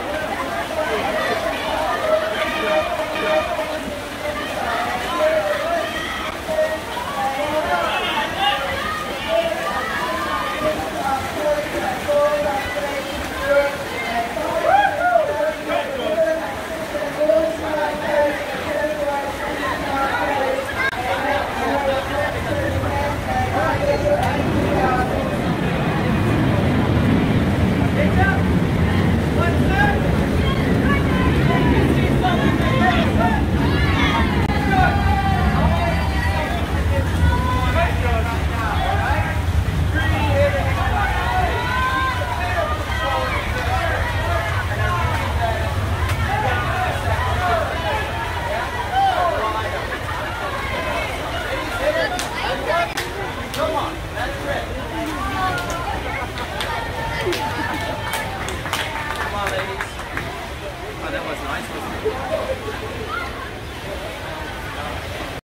Wow. Pode ser.